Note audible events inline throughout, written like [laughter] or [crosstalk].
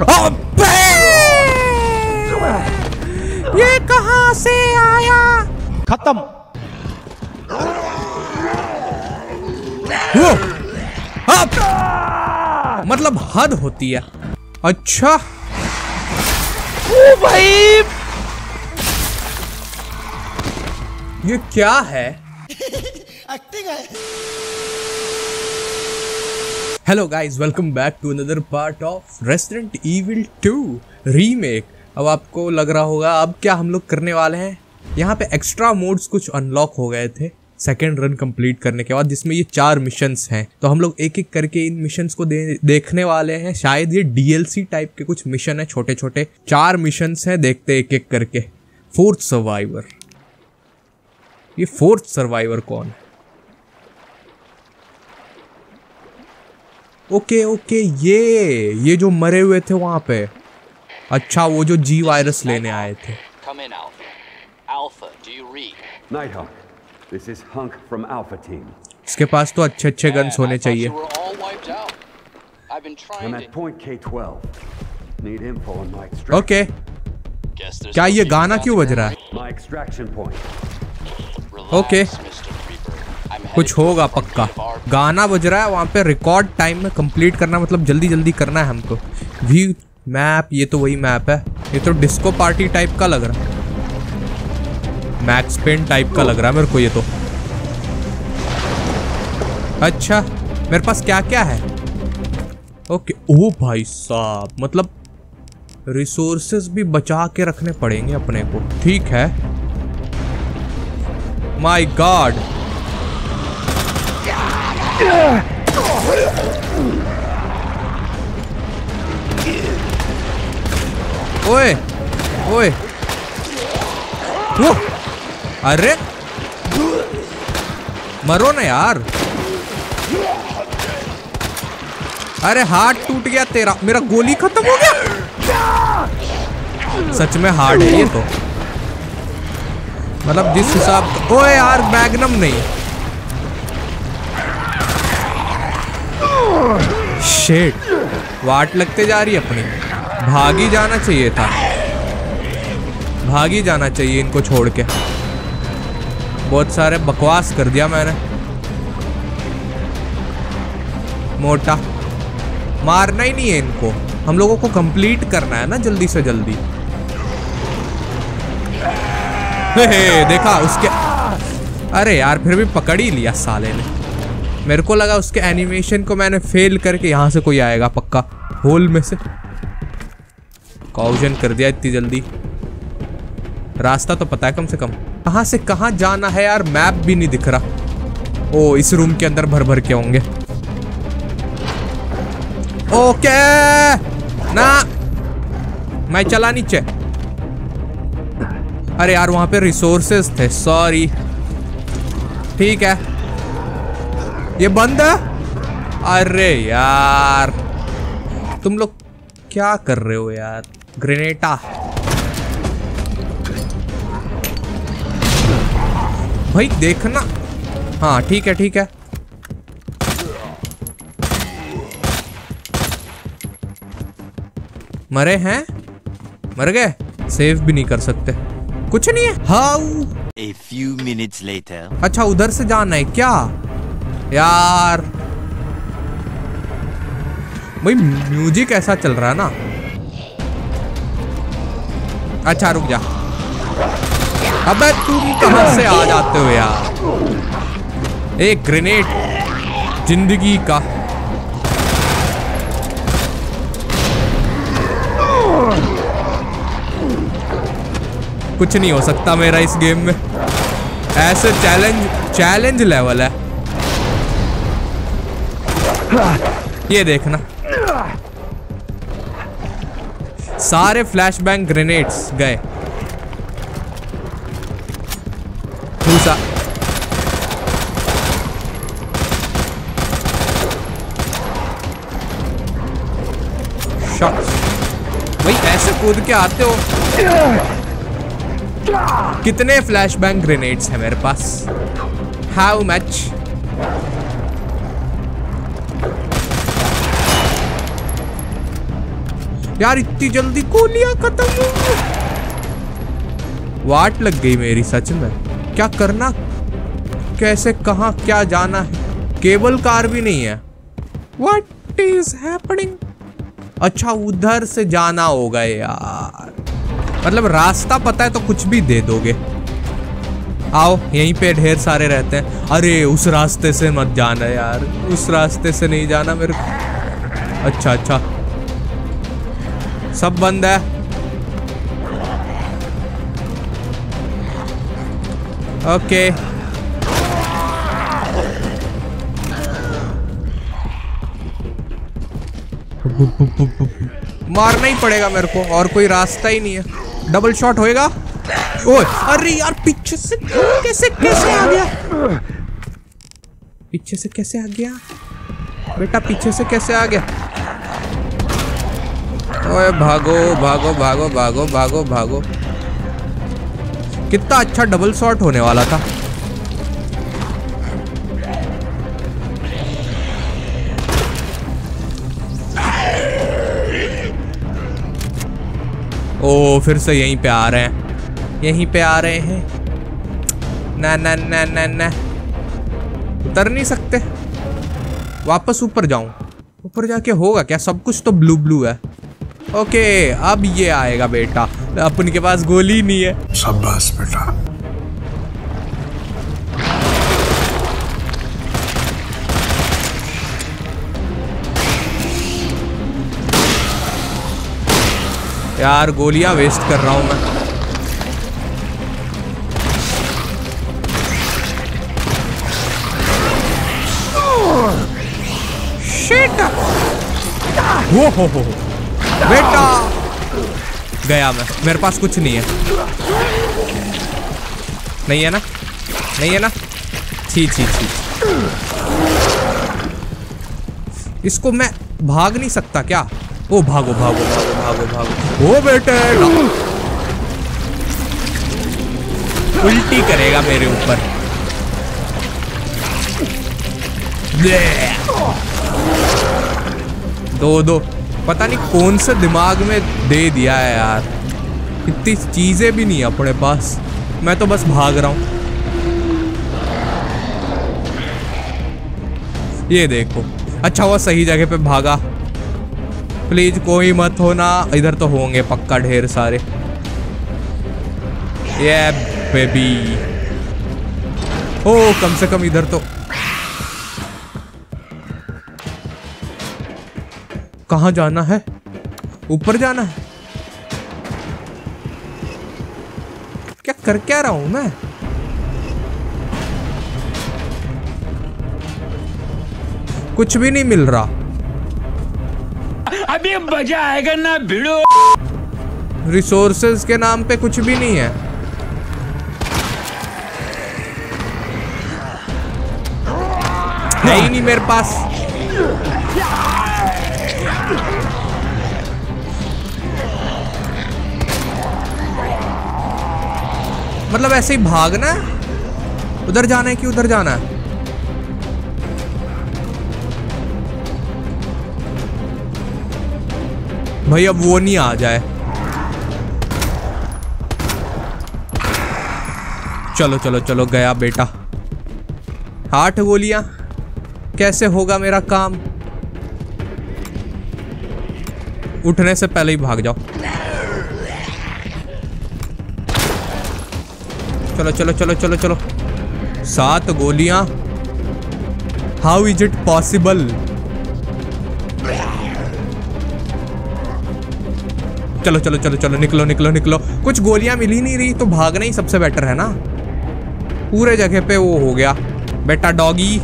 अबे! ये कहाँ से आया? खत्म। मतलब हद होती है। अच्छा। ओ भाई! ये क्या है? [laughs] एक्टिंग है। Hello guys welcome back to another part of Resident Evil 2 remake अब आपको लग रहा होगा अब क्या हम लोग करने वाले हैं? यहाँ पे एक्स्ट्रा मोड्स कुछ अनलॉक हो गए थे सेकेंड रन कंप्लीट करने के बाद जिसमें ये चार मिशंस हैं। तो हम लोग एक एक करके इन मिशंस को दे, देखने वाले हैं। शायद ये डीएलसी टाइप के कुछ मिशन है छोटे छोटे चार मिशंस हैं देखते एक एक करके। फोर्थ सर्वाइवर ये फोर्थ सर्वाइवर कौन है? ओके ओके ये ये जो मरे हुए थे वहाँ पे। अच्छा वो जो जी वायरस लेने आए थे। इसके पास तो अच्छे अच्छे गन्स होने चाहिए। ओके क्या ये गाना क्यों बज रहा है? ओके. कुछ होगा पक्का। गाना बज रहा है, वहाँ पे रिकॉर्ड टाइम में कंप्लीट करना मतलब जल्दी जल्दी करना है हमको। व्यू मैप ये तो वही मैप है। ये तो डिस्को पार्टी टाइप का लग रहा है। मैक्स पेन टाइप का लग रहा है मेरे को ये तो। अच्छा मेरे पास क्या क्या है? ओके ओ भाई साहब मतलब रिसोर्सेज भी बचा के रखने पड़ेंगे अपने को। ठीक है। माय गॉड ओए ओए। अरे। मरो ना यार। अरे हाथ टूट गया तेरा। मेरा गोली खत्म हो गया। सच में हार्ड है ये तो। मतलब जिस हिसाब ओए यार, मैग्नम नहीं। शेट वाट लगते जा रही अपनी। भागी जाना चाहिए था। भागी जाना चाहिए इनको छोड़ के। बहुत सारे बकवास कर दिया मैंने। मोटा। मारना ही नहीं है इनको। हम लोगों को कंप्लीट करना है ना जल्दी से जल्दी। हे, देखा उसके अरे यार फिर भी पकड़ ही लिया साले ने। मेरे को लगा उसके एनिमेशन को मैंने फेल करके यहाँ से कोई आएगा पक्का। होल में से। कॉजन कर दिया इतनी जल्दी। रास्ता तो पता है कम से कम। कहाँ से कहाँ जाना है यार मैप भी नहीं दिख रहा। ओ, इस रूम के अंदर भर भर के होंगे। ओके ना! मैं चला नीचे। अरे यार, वहाँ पे रिसोर्सेस थे सॉरी ठीक है। ये बंद है? अरे यार। तुम लोग क्या कर रहे हो यार? ग्रेनेटा। भाई देखना। हाँ ठीक है ठीक है। मरे हैं? मर गए? सेव भी नहीं कर सकते। कुछ नहीं है। How? A few minutes later. अच्छा उधर से जाना है क्या? यार। भाई म्यूज़िक ऐसा चल रहा है ना। अच्छा रुक जा। अबे तुम कहाँ से आ जाते हो यार? एक ग्रेनेड ज़िंदगी का। कुछ नहीं हो सकता मेरा इस गेम में। ऐसे चैलेंज चैलेंज लेवल है। ये देखना। सारे फ्लैशबैंग ग्रेनेड्स गए। शॉट्स भाई, ऐसे कूद के आते हो? कितने फ्लैशबैंग ग्रेनेड्स हैं मेरे पास? हाउ मच यार, इतनी जल्दी गोलियाँ खत्म वाट लग गई मेरी, सच में। क्या करना? कैसे, कहा, क्या जाना है? केबल कार भी नहीं है। वट इज़ हैपनिंग अच्छा उधर से जाना होगा यार। मतलब रास्ता पता है तो कुछ भी दे दोगे। आओ, यहीं पे ढेर सारे रहते हैं। अरे, उस रास्ते से मत जाना यार। उस रास्ते से नहीं जाना मेरे अच्छा अच्छा। सब बंद है। ओके मारना ही पड़ेगा मेरे को, और कोई रास्ता ही नहीं है। डबल शॉट होएगा? ओए, अरे यार, पीछे से कैसे कैसे आ गया? पीछे से कैसे आ गया? बेटा, पीछे से कैसे आ गया? ओए भागो भागो भागो भागो भागो भागो। कितना अच्छा डबल शॉट होने वाला था। ओ, फिर से यहीं पे आ रहे हैं। यहीं पे आ रहे हैं। ना ना ना ना ना। उतर नहीं सकते। वापस ऊपर जाऊँ। ऊपर जाके होगा क्या? सब कुछ तो ब्लू ब्लू है। ओके अब ये आएगा बेटा। अपन के पास गोली नहीं है। शाबाश बेटा। यार गोलियाँ वेस्ट कर रहा हूँ मैं। Shit! वो हो हो हो। बेटा। गया मैं। मेरे पास कुछ नहीं है। नहीं है ना? नहीं है ना? छी छी छी। इसको मैं भाग नहीं सकता क्या? ओ, भागो भागो भागो भागो भागो। ओ, बेटे। उल्टी करेगा मेरे ऊपर। दो दो। पता नहीं कौन से दिमाग में दे दिया है यार। इतनी चीज़ें भी नहीं अपने पास। मैं तो बस भाग रहा हूँ। ये देखो। अच्छा हुआ सही जगह पे भागा। प्लीज़ कोई मत होना। इधर तो होंगे पक्का ढेर सारे। ये बेबी ओ, कम से कम इधर तो कहाँ जाना है? ऊपर जाना है? क्या कर क्या रहा हूँ मैं? कुछ भी नहीं मिल रहा। अभी मज़ा आएगा ना भिड़ो। रिसोर्सेज के नाम पे कुछ भी नहीं है। है ही नहीं मेरे पास। मतलब ऐसे ही भागना है? उधर जाना है कि उधर जाना है? भाई, अब वो नहीं आ जाए। चलो चलो चलो, गया बेटा। आठ गोलियाँ। कैसे होगा मेरा काम? उठने से पहले ही भाग जाओ। चलो चलो चलो चलो चलो। सात गोलियाँ। हाउ इज़ इट पॉसिबल चलो चलो चलो चलो, निकलो निकलो निकलो। कुछ गोलियाँ मिल ही नहीं रही तो भागना ही सबसे बेटर है ना? पूरे जगह पे वो हो गया। बेटा डॉगी।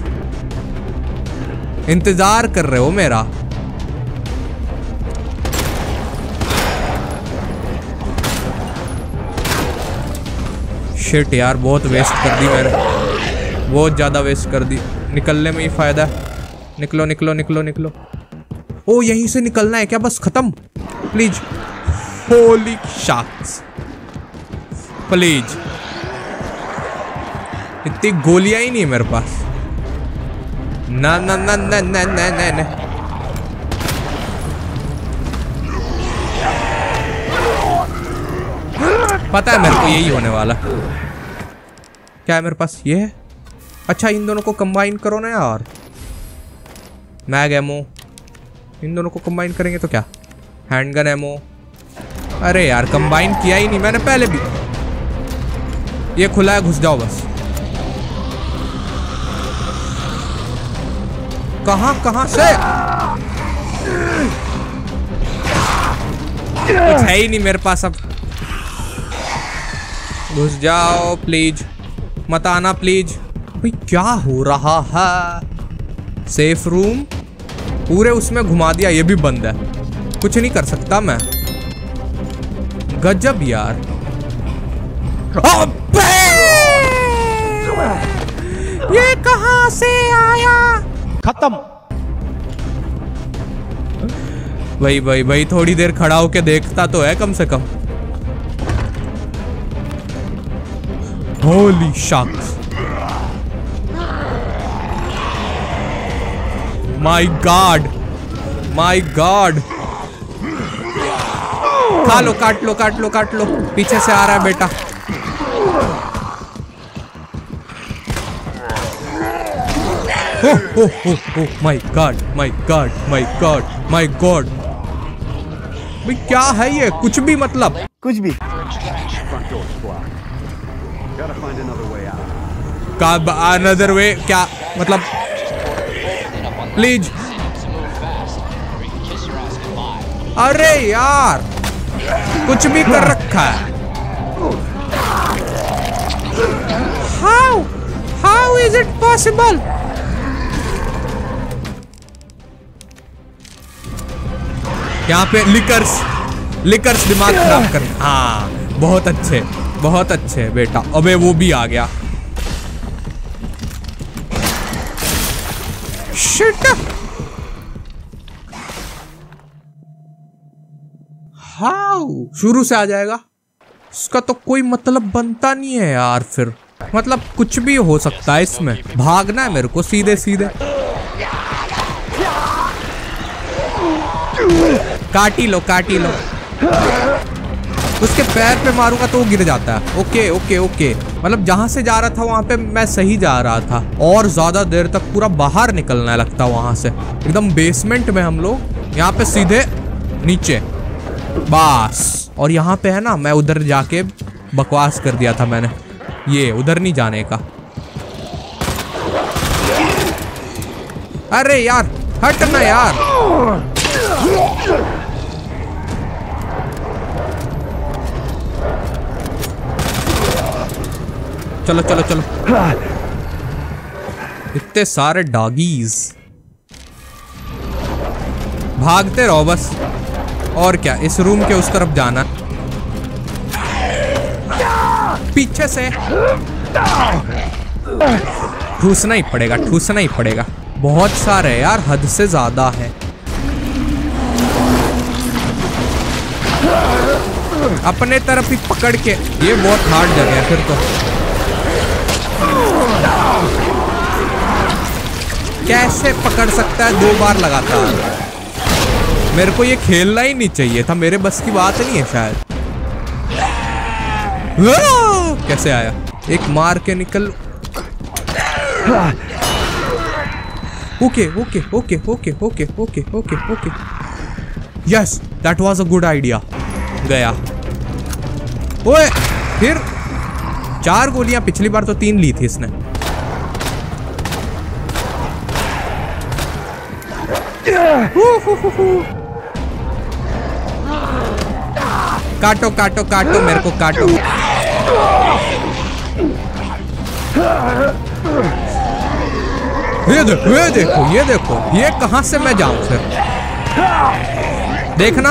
इंतज़ार कर रहे हो मेरा। शिट यार, बहुत वेस्ट कर दी मैंने बहुत ज़्यादा वेस्ट कर दी निकलने में ही फ़ायदा है। निकलो निकलो निकलो निकलो। ओ, यहीं से निकलना है क्या? बस ख़त्म। प्लीज़ होली शाक्स प्लीज़ इतनी गोलियाँ ही नहीं है मेरे पास। ना ना ना ना ना ना ना ना। पता है मेरे को यही होने वाला। क्या है मेरे पास ये? है अच्छा इन दोनों को कंबाइन करो ना यार। मैग एमो इन दोनों को कंबाइन करेंगे तो क्या? हैंडगन एमो अरे यार कंबाइन किया ही नहीं मैंने पहले भी। ये खुला है, घुस जाओ बस। कहाँ कहाँ से? कुछ है ही नहीं मेरे पास अब। घुस जाओ प्लीज़ मत आना प्लीज़ भाई क्या हो रहा है? सेफ़ रूम पूरे उसमें घुमा दिया ये भी बंद है। कुछ नहीं कर सकता मैं। गजब यार! ये कहाँ से आया? खत्म। भाई भाई भाई थोड़ी देर खड़ा होके देखता तो है कम से कम। Holy shocks my god my god खा लो काट लो काट लो काट लो पीछे से आ रहा है बेटा। हो my god my god my god my god भाई, क्या है ये? कुछ भी मतलब। कुछ भी। कब अनदर वे क्या मतलब? प्लीज़ अरे यार, कुछ भी कर रखा है। How how is it possible यहाँ पे लिकर्स लिकर्स दिमाग खराब कर हाँ बहुत अच्छे। बहुत अच्छे बेटा। अबे वो भी आ गया। शिट हाउ शुरू से आ जाएगा। इसका तो कोई मतलब बनता नहीं है यार फिर। मतलब कुछ भी हो सकता है इसमें। भागना है मेरे को सीधे सीधे। काटी लो काटी लो। उसके पैर पे मारूँगा तो वो गिर जाता है। Okay okay okay. मतलब जहाँ से जा रहा था, वहाँ पे मैं सही जा रहा था। और ज़्यादा देर तक पूरा बाहर निकलने लगता वहाँ से। एकदम बेसमेंट में हम लोग, यहाँ पे सीधे नीचे। बस। और यहाँ पे है ना, मैं उधर जाके बकवास कर दिया था मैंने। ये, उधर नहीं जाने का। अरे यार, हट ना यार। चलो चलो चलो। इतने सारे डॉगीज भागते रहो बस। और क्या, इस रूम के उस तरफ़ जाना। पीछे से। ठूसना ही पड़ेगा, ठूसना ही पड़ेगा। बहुत सारे यार, हद से ज़्यादा है। अपने तरफ़ ही पकड़ के। ये बहुत हार्ड जगह है फिर तो। कैसे पकड़ सकता है? दो बार लगातार। मेरे को ये खेलना ही नहीं चाहिए था। मेरे बस की बात नहीं है शायद। कैसे आया? एक मार के निकल। Okay okay okay okay okay okay okay okay. Yes that was a good idea गया। ओए, फिर चार गोलियाँ पिछली बार तो तीन ली थी इसने। काटो काटो काटो, मेरे को काटो। ये देखो ये देखो ये देखो, ये कहाँ से मैं जाऊँ फिर? देखना।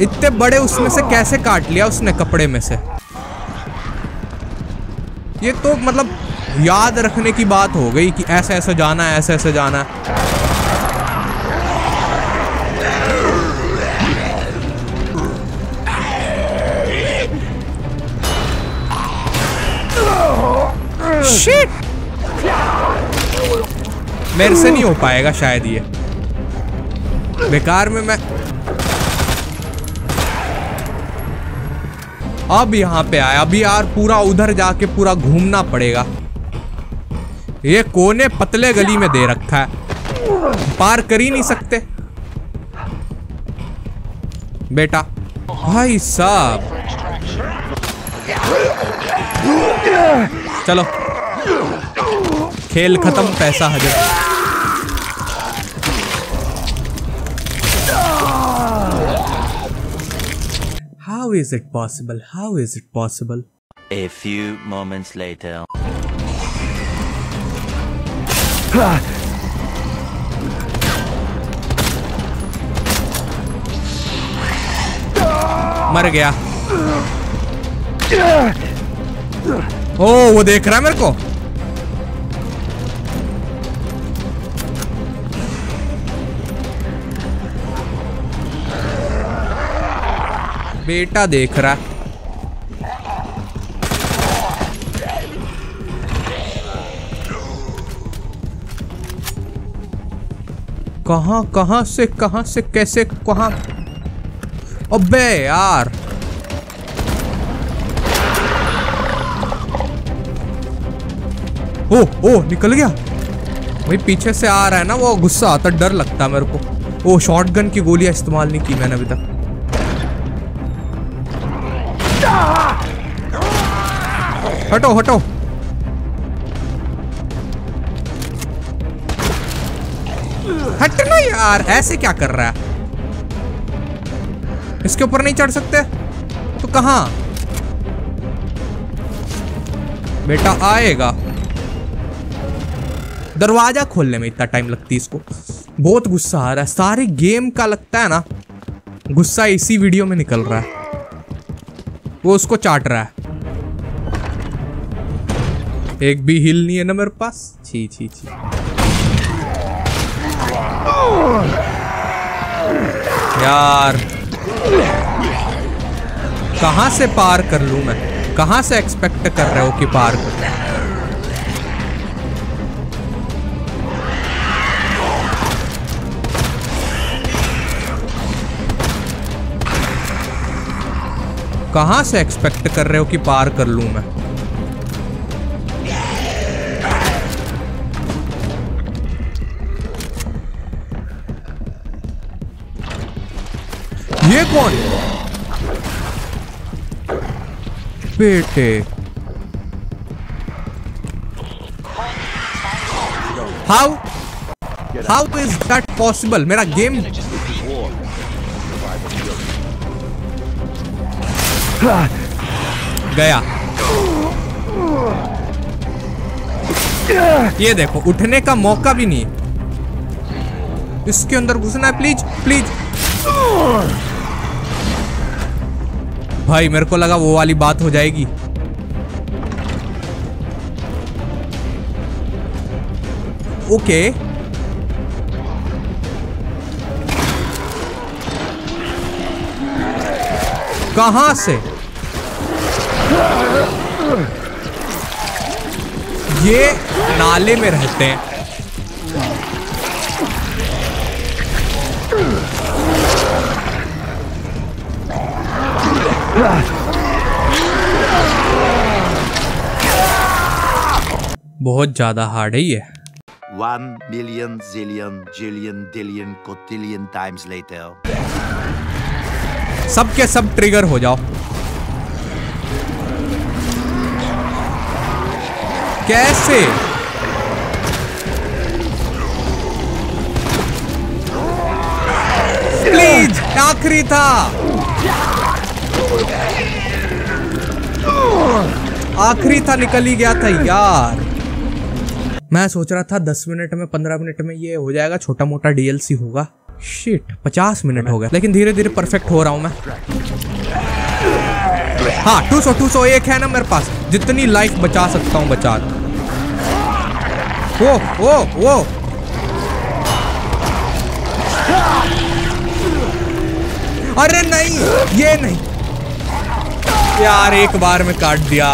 इतने बड़े उसमें से कैसे काट लिया उसने कपड़े में से? ये तो मतलब याद रखने की बात हो गई कि ऐसे ऐसे जाना है, ऐसे ऐसे जाना है! मेरे से नहीं हो पाएगा शायद ये। बेकार में मैं अब यहाँ पे आया। अभी यार पूरा उधर जाके पूरा घूमना पड़ेगा। ये कोने पतले गली में दे रखा है। पार कर ही नहीं सकते। बेटा। भाई साहब। चलो। खेल खत्म, पैसा हजर। How is it possible how is it possible a few moments later मर गया। ओ वो देख रहा है मेरे को। बेटा देख रहा है। कहाँ कहाँ से कहाँ से, कैसे, कहाँ? अबे यार! ओ ओ निकल गया। भाई पीछे से आ रहा है ना वो गुस्सा आता डर लगता है मेरे को। ओ शॉटगन की गोलियाँ इस्तेमाल नहीं की मैंने अभी तक। हटो हटो। हटना यार, ऐसे क्या कर रहा है? इसके ऊपर नहीं चढ़ सकते? तो कहा? बेटा आएगा। दरवाज़ा खोलने में इतना टाइम लगती है इसको। बहुत गुस्सा आ रहा है। सारे गेम का लगता है ना, गुस्सा इसी वीडियो में निकल रहा है। वो उसको चाट रहा है। एक भी हिल नहीं है ना मेरे पास? छी छी छी। यार। कहाँ से पार कर लूँ मैं? कहाँ से एक्सपेक्ट कर रहे हो कि पार कर? कहाँ से एक्सपेक्ट कर रहे हो कि पार कर लूँ मैं? ये कौन? बेटे। How how is that possible मेरा गेम गया। ये देखो, उठने का मौका भी नहीं। इसके अंदर घुसना है प्लीज़ प्लीज़ भाई, मेरे को लगा वो वाली बात हो जाएगी। ओके। कहाँ से? ये नाले में रहते हैं। बहुत ज़्यादा हार्ड है ये। वन मिलियन जिलियन जिलियन दिलियन को तिलियन टाइम्स लेते हो सब के सब ट्रिगर हो जाओ। कैसे? प्लीज़ आखिरी था। आखिरी था निकल ही गया था यार। मैं सोच रहा था दस मिनट में, पंद्रह मिनट में ये हो जाएगा, छोटा मोटा डीएलसी होगा। शिट पचास मिनट हो गए। लेकिन धीरे धीरे परफेक्ट हो रहा हूँ मैं। हाँ टू सौ टू सौ एक है ना मेरे पास। जितनी लाइफ बचा सकता हूँ, बचा। वो वो वो अरे नहीं, ये नहीं। यार, एक बार में काट दिया।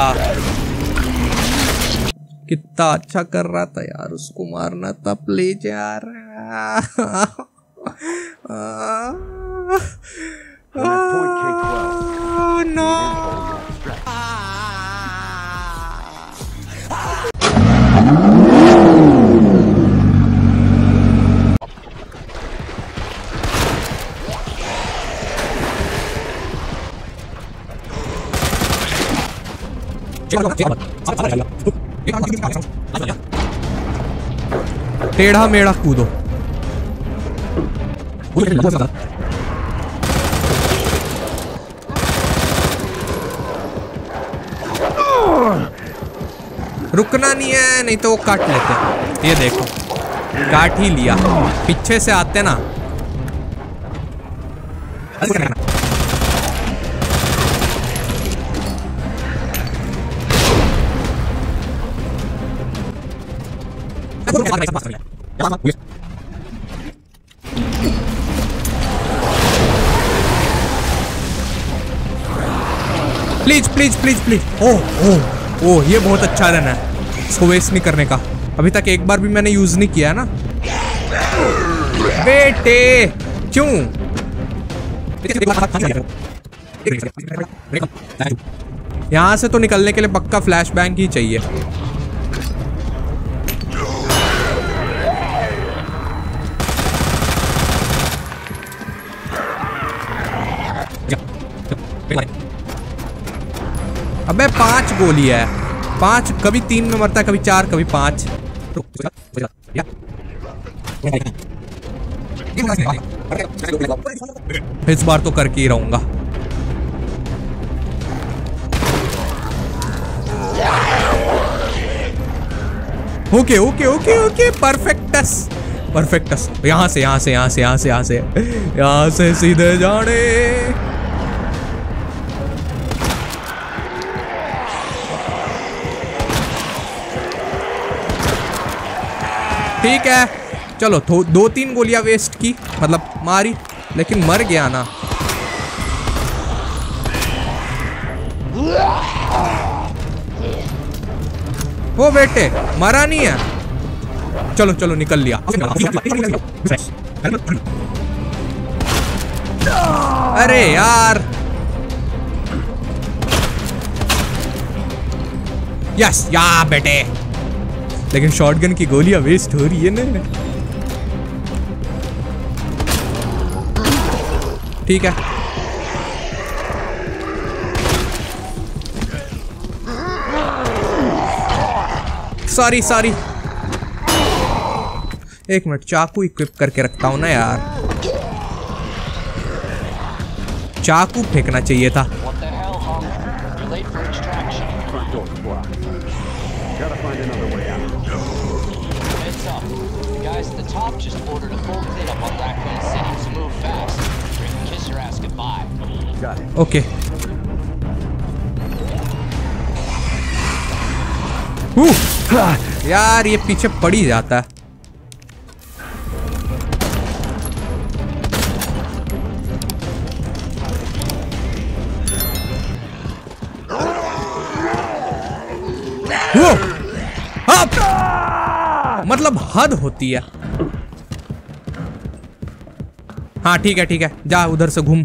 कितना अच्छा कर रहा था यार उसको मारना था प्लीज़ यार no Jangan lupa like, share, dan subscribe. टेढ़ा मेढ़ा कूदो। रुकना नहीं है, नहीं तो वो काट लेते ये देखो, काट ही लिया। पीछे से आते ना। प्लीज़ प्लीज़ प्लीज़ प्लीज़ ओह ओ ओह ये बहुत अच्छा रन है। इसको वेस्ट नहीं करने का। अभी तक एक बार भी मैंने यूज़ नहीं किया ना। बेटे, क्यों? यहाँ से तो निकलने के लिए पक्का फ्लैश बैंक ही चाहिए। अबे पाँच गोली है। पाँच, कभी तीन में मरता कभी चार, कभी पाँच। इस बार तो करके ही रहूँगा। Okay okay okay okay perfects perfects यहाँ से यहाँ से यहाँ से यहाँ से यहाँ से यहाँ से सीधे जाने। ठीक है। चलो दो तीन गोलियाँ वेस्ट की मतलब मारी, लेकिन मर गया ना। वो बेटे, मरा नहीं है। चलो चलो, निकल लिया। अरे यार। यस या बेटे। लेकिन शॉटगन की गोलियाँ वेस्ट हो रही है ना ठीक है। सॉरी सॉरी एक मिनट, चाकू इक्विप करके रखता हूँ ना यार। चाकू फेंकना चाहिए था। ओके। यार, ये पीछे पड़ जाता है। मतलब हद होती है। हाँ ठीक है ठीक है। जा उधर से घूम।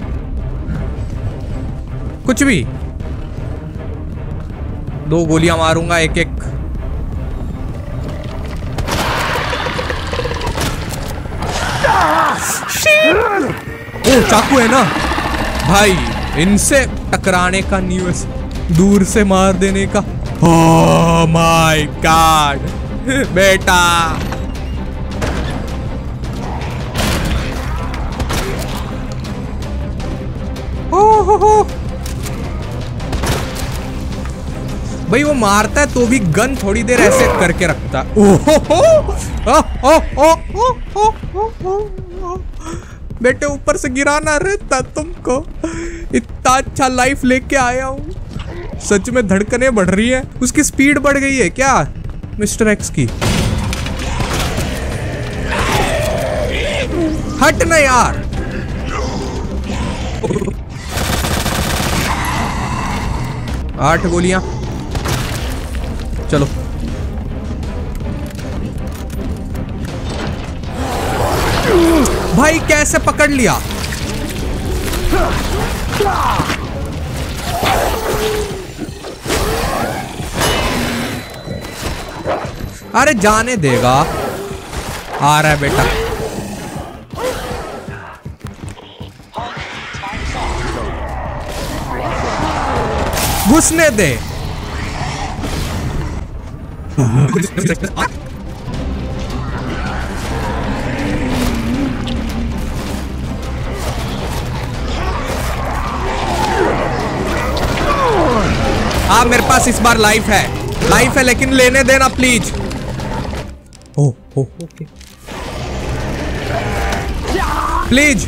कुछ भी। दो गोलियाँ मारूँगा एक एक ओ, चाकू है ना? भाई, इनसे टकराने का न्यूज़, दूर से मार देने का। ओ माय गॉड बेटा। ओ हो हो भाई, वो मारता है तो भी गन थोड़ी देर ऐसे करके रखता। बेटे, ऊपर से गिराना रहता तुमको। इतना अच्छा लाइफ लेके आया हूँ। सच में धड़कने बढ़ रही है। उसकी स्पीड बढ़ गई है क्या, मिस्टर एक्स की? हट ना यार। आठ गोलियाँ। चलो। भाई कैसे पकड़ लिया? अरे जाने देगा। आ रहा है बेटा। घुसने दे। हाँ मेरे पास इस बार लाइफ है। लाइफ है लेकिन लेने देना प्लीज़ ओ ओ। ओके प्लीज़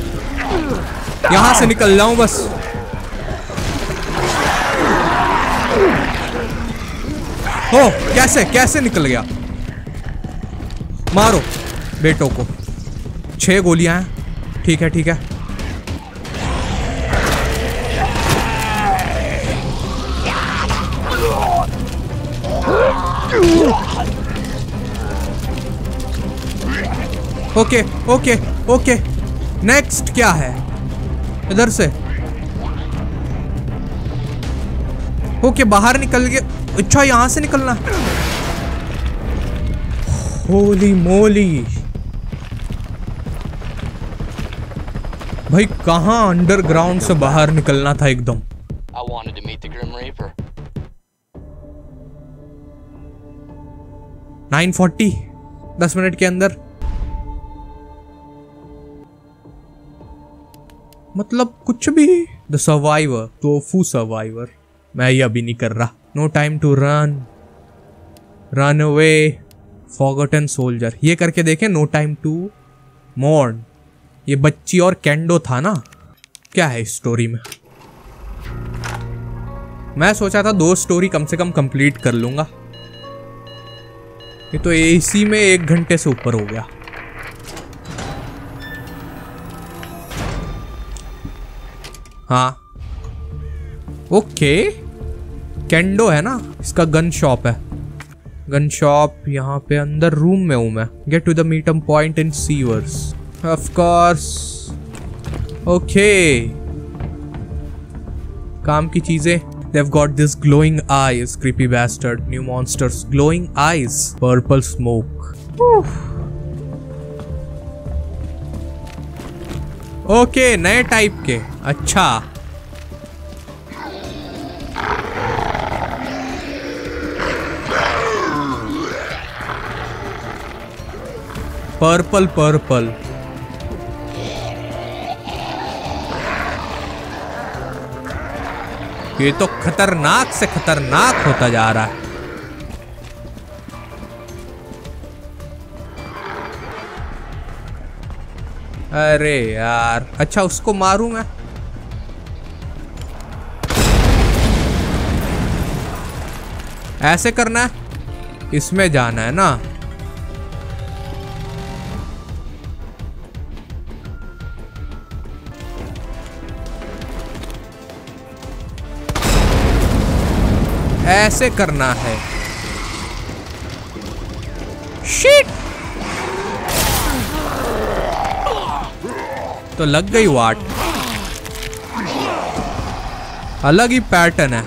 यहाँ से निकल जाऊँ बस। ओ, कैसे कैसे निकल गया? मारो, बेटों को। छह गोलियाँ हैं। ठीक है ठीक है। Okay okay okay. नेक्स्ट क्या है? इधर से। ओके, बाहर निकल गए। अच्छा यहाँ से निकलना। होली मोली भाई कहाँ अंडरग्राउंड से बाहर निकलना था एकदम? Nine forty to meet the Grim Reaper. 940 10 minute के अंदर। मतलब कुछ भी। द सर्वाइवर टोफू सर्वाइवर मैं ये अभी नहीं कर रहा। No time to run run away forgotten soldier ये करके देखें नो टाइम टू मोर्न ये बच्ची और कैंडो था ना? क्या है इस स्टोरी में? मैं सोचा था दो स्टोरी कम से कम कंप्लीट कर लूँगा। ये तो एसी में एक घंटे से ऊपर हो गया। हाँ। ओके कैंडो है ना इसका गन शॉप है गन शॉप यहाँ पे अंदर रूम में हूँ मैं get to the meeting point in sewers of course okay काम की चीज़ें They've got this glowing eyes, creepy bastard. New monsters, glowing eyes, purple smoke. Okay नए टाइप के अच्छा पर्पल पर्पल। ये तो खतरनाक से खतरनाक होता जा रहा है। अरे यार अच्छा उसको मारूं मैं? ऐसे करना है? इसमें जाना है ना? ऐसे करना है। शिट तो लग गई वाट। अलग ही पैटर्न है!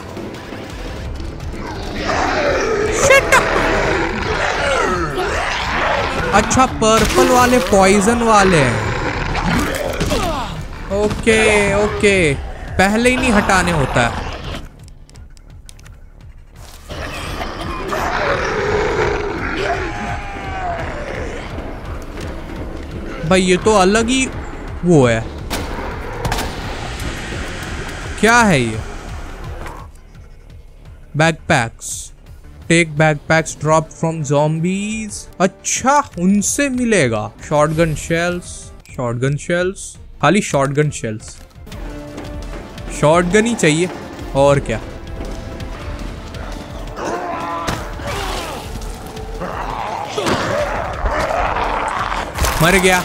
अच्छा पर्पल वाले पॉइजन वाले। हैं ओके ओके पहले ही नहीं हटाने होता है। भाई, ये तो अलग ही वो है। क्या है ये? Backpacks take backpacks drop from zombies अच्छा उनसे मिलेगा। शॉटगन शेल्स शॉटगन शेल्स खाली शॉटगन शेल्स शॉटगन ही चाहिए। और क्या? मर गया।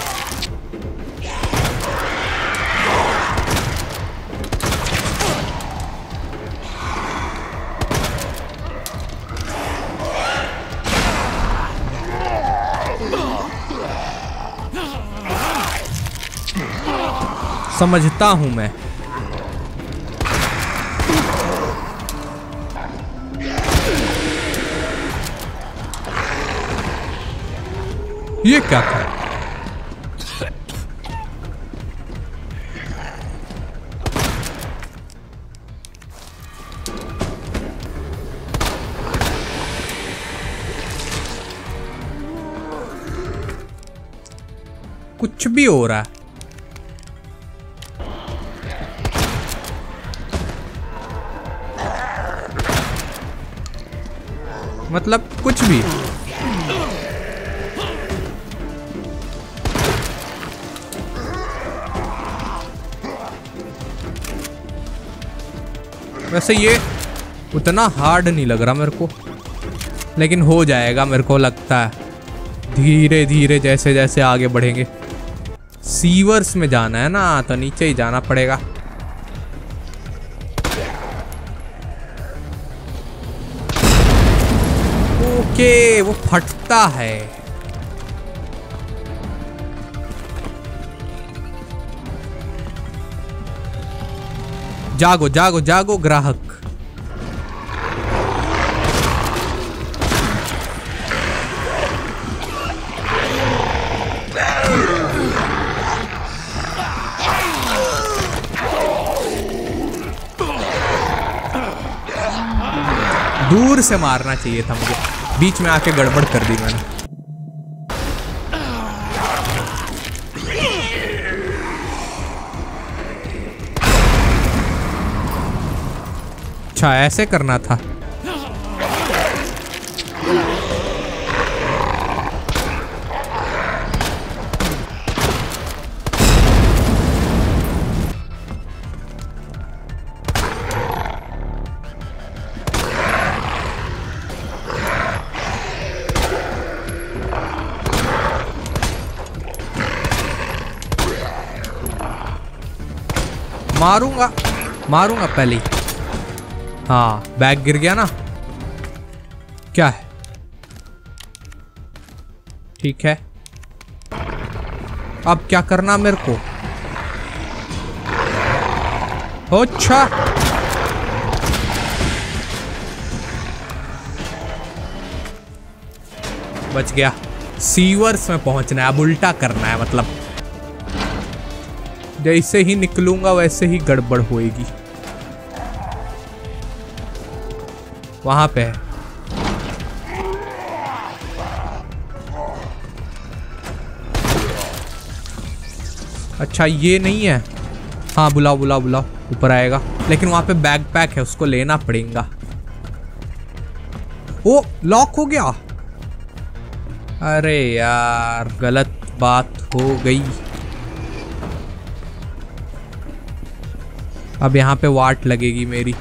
समझता हूँ मैं। ये क्या था? कुछ भी हो रहा है। मतलब कुछ भी। वैसे ये उतना हार्ड नहीं लग रहा मेरे को। लेकिन हो जाएगा मेरे को लगता है। धीरे धीरे जैसे जैसे आगे बढ़ेंगे। सीवर्स में जाना है ना तो नीचे ही जाना पड़ेगा। ओके वो फटता है। जागो जागो जागो ग्राहक। दूर से मारना चाहिए था मुझे। बीच में आके गड़बड़ कर दी मैंने। अच्छा ऐसे करना था। मारूँगा मारूँगा पहले ही। हाँ बैग गिर गया ना? क्या है? ठीक है। अब क्या करना मेरे को? अच्छा। बच गया। सीवर्स में पहुँचना है, अब उल्टा करना है मतलब। जैसे ही निकलूँगा, वैसे ही गड़बड़ होएगी। वहाँ पे है। अच्छा ये नहीं है। हाँ बुलाओ बुलाओ बुलाओ, ऊपर आएगा। लेकिन वहाँ पे बैग पैक है, उसको लेना पड़ेगा। ओ, लॉक हो गया। अरे यार, गलत बात हो गई। अब यहाँ पे वाट लगेगी मेरी।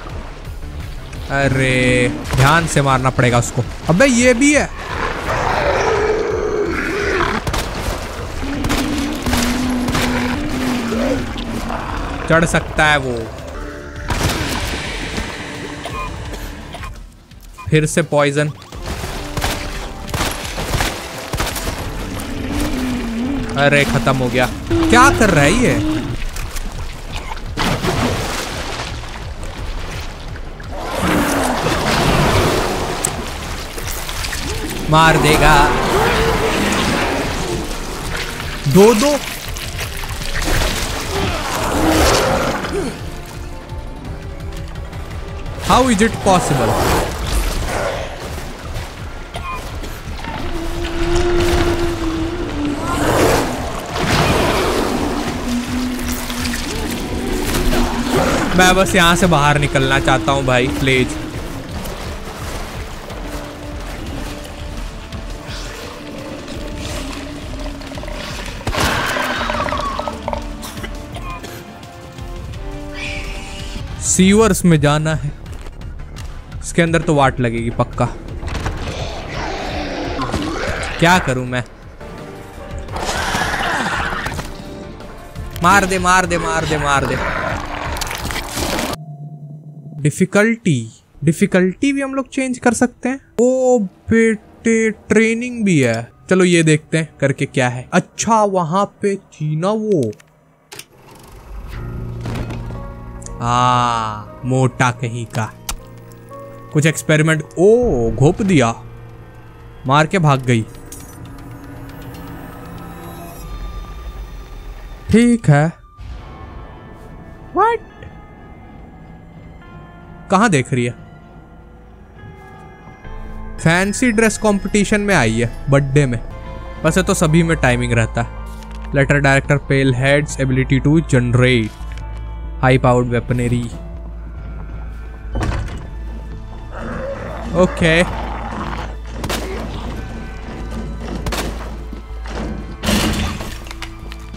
अरे, ध्यान से मारना पड़ेगा उसको। अबे ये भी है। चढ़ सकता है वो। फिर से पॉइजन अरे, खत्म हो गया। क्या कर रहा है ये? मार देगा। दो दो। हाउ इज़ इट पॉसिबल मैं बस यहाँ से बाहर निकलना चाहता हूँ भाई प्लीज़ सीवर्स में जाना है। इसके अंदर तो वाट लगेगी पक्का। क्या करूँ मैं? मार दे मार दे मार दे मार दे। डिफिकल्टी डिफिकल्टी भी हम लोग चेंज कर सकते हैं। ओ बेटे ट्रेनिंग भी है। चलो ये देखते हैं करके क्या है। अच्छा वहाँ पे थी ना वो। आ मोटा कहीं का। कुछ एक्सपेरिमेंट ओ, घोप दिया। मार के भाग गई। ठीक है। व्हाट कहाँ देख रही है? फैंसी ड्रेस कंपटीशन में आई है बर्थडे में। वैसे तो सभी में टाइमिंग रहता है। Later director pale heads ability to generate high powered weaponry okay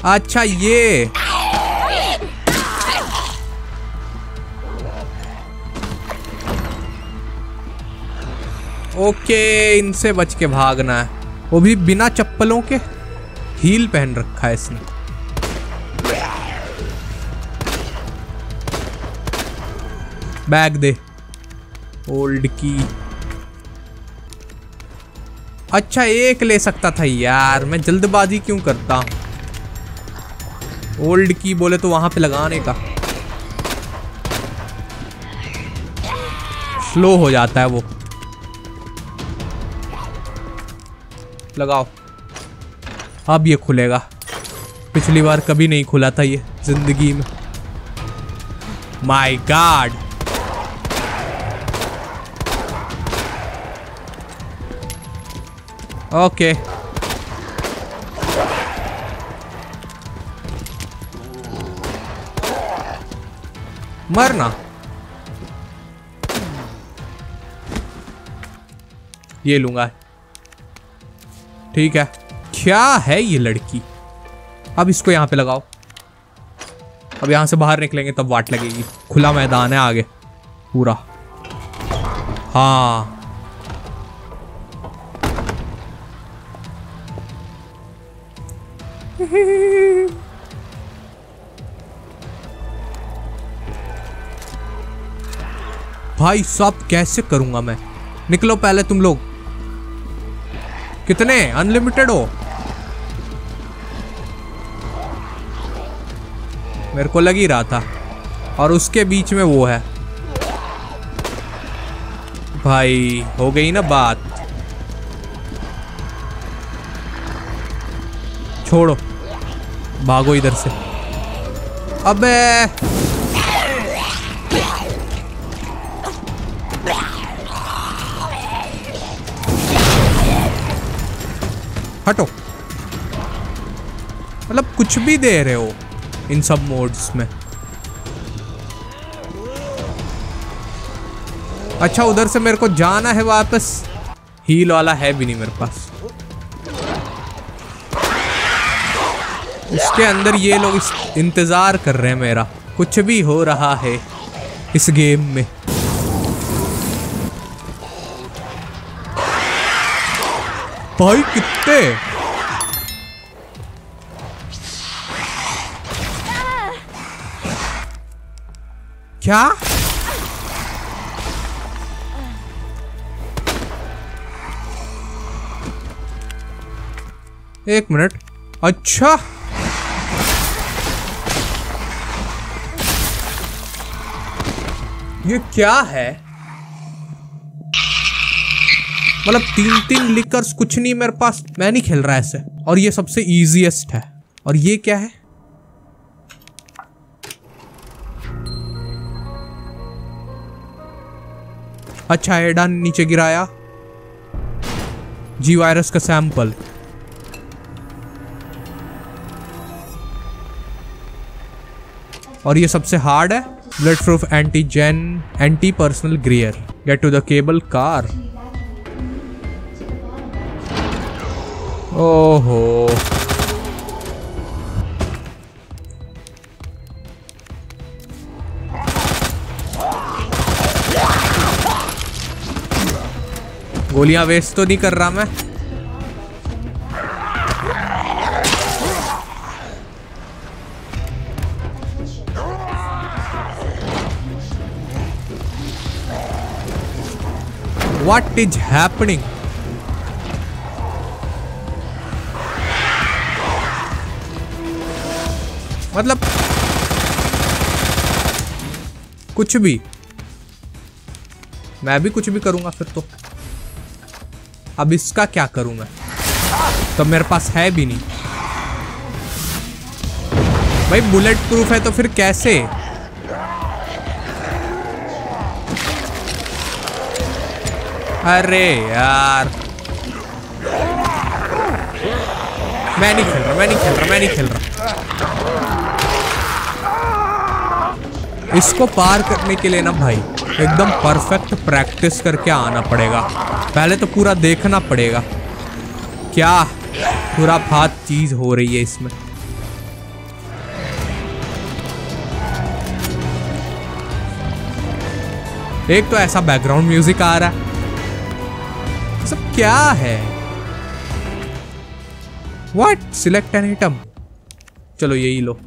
अच्छा ये। ओके, इनसे बच के भागना है। वो भी बिना चप्पलों के हील पहन रखा है इसने। बैग दे। ओल्ड की अच्छा एक ले सकता था यार, मैं जल्दबाजी क्यों करता? हूँ ओल्ड की बोले तो वहाँ पे लगाने का। स्लो हो जाता है वो। लगाओ। अब ये खुलेगा। पिछली बार कभी नहीं खुला था ये, ज़िंदगी में। माय गॉड ओके मरना ये लूँगा। ठीक है। क्या है ये लड़की? अब इसको यहाँ पे लगाओ। अब यहाँ से बाहर निकलेंगे तब वाट लगेगी। खुला मैदान है आगे। पूरा। हाँ। भाई सब कैसे करूँगा मैं? निकलो पहले तुम लोग। कितने? अनलिमिटेड हो। मेरे को लग ही रहा था। और उसके बीच में वो है। भाई, हो गई ना बात। छोड़ो। भागो इधर से। अबे हटो। मतलब कुछ भी दे रहे हो इन सब मोड्स में। अच्छा उधर से मेरे को जाना है वापस। हील वाला है भी नहीं मेरे पास। इसके अंदर ये लोग इस इंतज़ार कर रहे हैं मेरा। कुछ भी हो रहा है इस गेम में। भाई, कितने? क्या? एक मिनट। अच्छा। ये क्या है? मतलब तीन तीन लिकर्स कुछ नहीं मेरे पास। मैं नहीं खेल रहा ऐसे। और ये सबसे इजीएस्ट है। और ये क्या है? अच्छा एडा ने नीचे गिराया। जी वायरस का सैंपल और ये सबसे हार्ड है। Blood proof antigen anti personnel gear get to the cable car ओहो गोलियाँ वेस्ट तो नहीं कर रहा मैं। What is happening? मतलब कुछ भी। मैं भी कुछ भी करूँगा फिर तो। अब इसका क्या करूँ मैं? तो मेरे पास है भी नहीं। भाई बुलेट प्रूफ है तो फिर कैसे? अरे यार। मैं नहीं खेल रहा, मैं नहीं खेल रहा, मैं नहीं खेल रहा। इसको पार करने के लिए ना भाई, एकदम परफेक्ट प्रैक्टिस करके आना पड़ेगा। पहले तो पूरा देखना पड़ेगा। क्या पूरा फात चीज़ हो रही है इसमें। एक तो ऐसा बैकग्राउंड म्यूज़िक आ रहा है। क्या है? व्हाट सिलेक्ट एन आइटम चलो यही लो।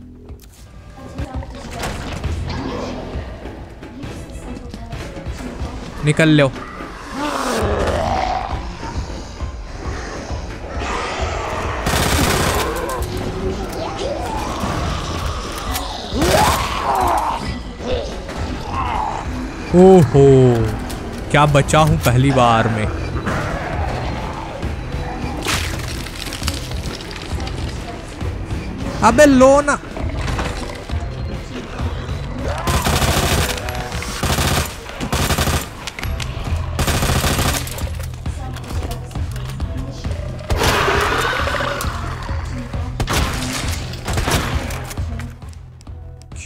निकल लो। ओहो, क्या बचा हूँ पहली बार में। अबे लो ना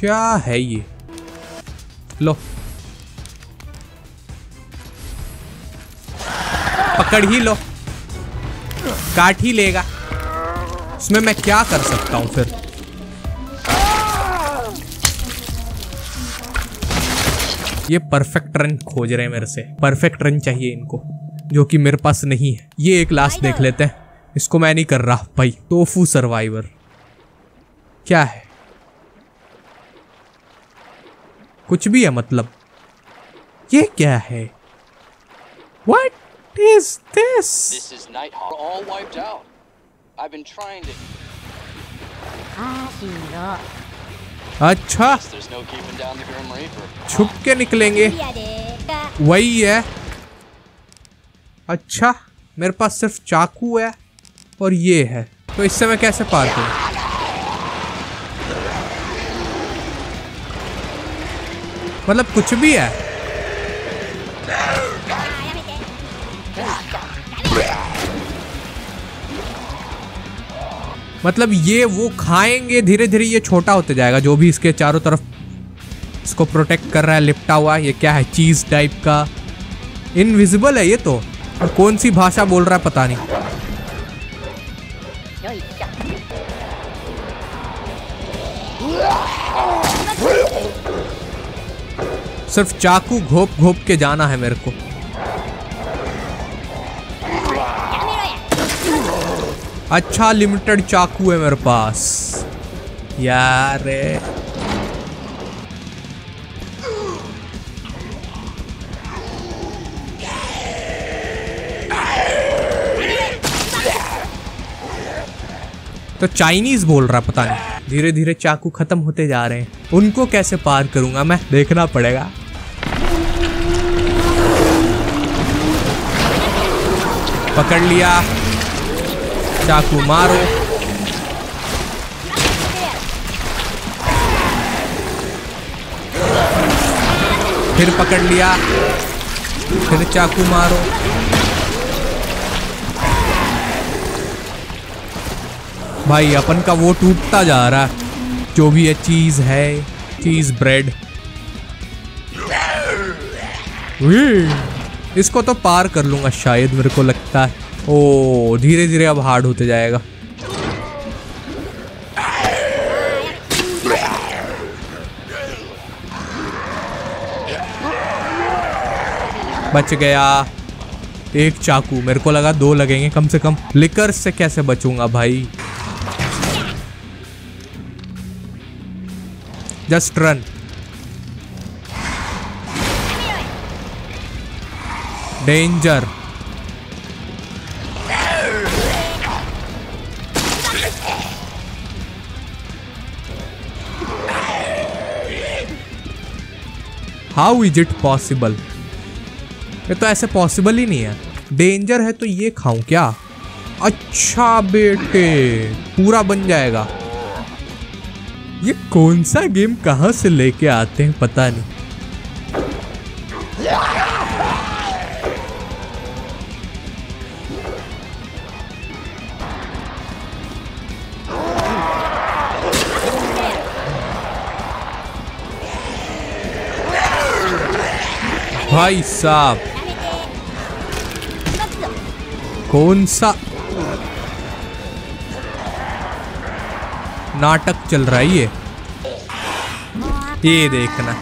क्या है ये? लो। पकड़ ही लो। काट ही लेगा। इसमें मैं क्या कर सकता हूँ फिर? ये परफेक्ट रन खोज रहे हैं मेरे से। परफेक्ट रन चाहिए इनको, जो कि मेरे पास नहीं है। ये एक लास्ट देख लेते हैं। इसको मैं नहीं कर रहा, भाई। टोफू सर्वाइवर क्या है? कुछ भी है मतलब। ये क्या है? What wiped out. I've been trying to. अच्छा. छुप के निकलेंगे। वही है। अच्छा मेरे पास सिर्फ़ चाकू है और ये है। तो इससे मैं कैसे पार करूँ? मतलब कुछ भी है। मतलब ये वो खाएँगे धीरे धीरे ये छोटा होते जाएगा, जो भी इसके चारों तरफ़ इसको प्रोटेक्ट कर रहा है, लिपटा हुआ, ये क्या है चीज़ टाइप का। इनविजिबल है ये तो। और कौन सी भाषा बोल रहा है, पता नहीं। सिर्फ़ चाकू घोप घोप के जाना है मेरे को। अच्छा लिमिटेड चाकू है मेरे पास। यार तो चाइनीज़ बोल रहा पता नहीं। धीरे धीरे चाकू खत्म होते जा रहे हैं। उनको कैसे पार करूँगा मैं? देखना पड़ेगा। पकड़ लिया। चाकू मारो फिर पकड़ लिया। फिर चाकू मारो भाई, अपन का वो टूटता जा रहा है। जो भी ये चीज़ है, चीज़ ब्रेड। इसको तो पार कर लूँगा शायद, मेरे को लगता है। ओ धीरे धीरे अब हार्ड होते जाएगा। बच गया। एक चाकू, मेरे को लगा दो लगेंगे कम से कम। लिकर से कैसे बचूँगा भाई? Just run danger how is it possible ये तो ऐसे पॉसिबल ही नहीं है। डेंजर है तो ये खाऊं क्या? अच्छा बेटे, पूरा बन जाएगा। ये कौन सा गेम कहाँ से लेके आते हैं पता नहीं। भाई साहब। कौन सा? नाटक चल रहा है ये। ये देखना।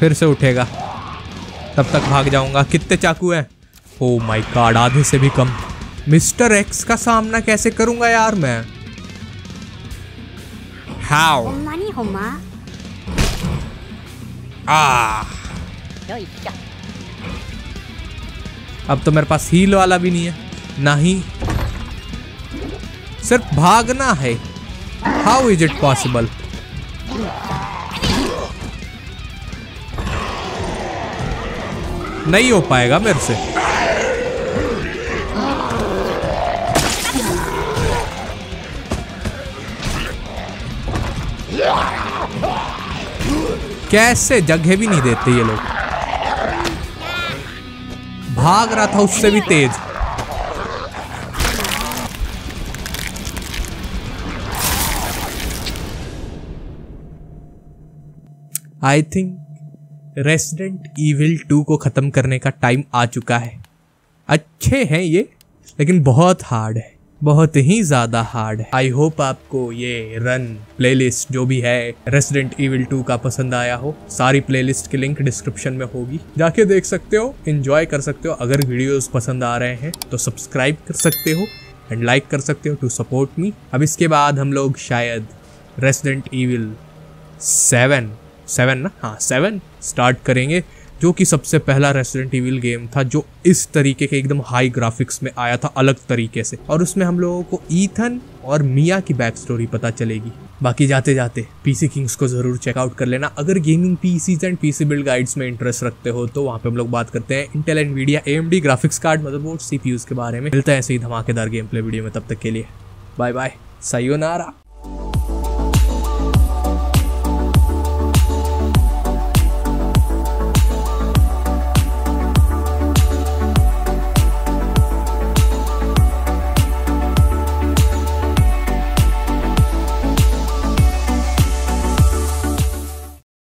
फिर से उठेगा। तब तक भाग जाऊँगा। कितने चाकू हैं? ओ माय गॉड आधे से भी कम। मिस्टर एक्स का सामना कैसे करूँगा यार मैं? हाउ ほんまにほんま आ よいしょ अब तो मेरे पास हील वाला भी नहीं है ना ही सिर्फ भागना है हाउ इज इट पॉसिबल नहीं हो पाएगा मेरे से कैसे जगह भी नहीं देते ये लोग? भाग रहा था उससे भी तेज। I think Resident Evil two को खत्म करने का टाइम आ चुका है। अच्छे हैं ये, लेकिन बहुत हार्ड है। बहुत ही ज़्यादा हार्ड है। आई होप आपको ये रन प्लेलिस्ट जो भी है रेसिडेंट इविल 2 का पसंद आया हो, सारी प्लेलिस्ट की लिंक डिस्क्रिप्शन में होगी। जाके देख सकते हो एंजॉय कर सकते हो। अगर वीडियोस पसंद आ रहे हैं तो सब्सक्राइब कर सकते हो एंड लाइक कर सकते हो टू सपोर्ट मी अब इसके बाद हम लोग शायद रेसिडेंट इविल सेवन सेवन ना? हाँ सेवन स्टार्ट करेंगे। जो कि सबसे पहला रेसिडेंट इविल गेम था, जो इस तरीके के एकदम हाई ग्राफिक्स में आया था, अलग तरीके से। और उसमें हम लोगों को ईथन और मिया की बैक स्टोरी पता चलेगी। बाकी जाते जाते पीसी किंग्स को ज़रूर चेकआउट कर लेना। अगर gaming PCs and PC build guides में इंटरेस्ट रखते हो तो वहाँ पे हम लोग बात करते हैं Intel and Nvidia AMD graphics card motherboard CPUs के बारे में। मिलता है ऐसे ही धमाकेदार गेम प्ले वीडियो में, तब तक के लिए। Bye bye sayonara